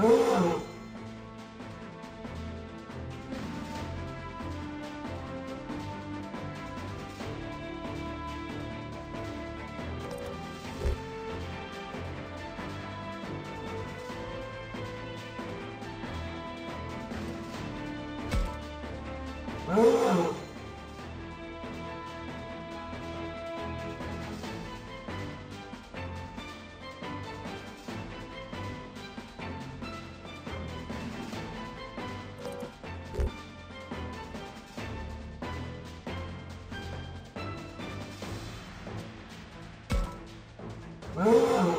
Oh. Oh.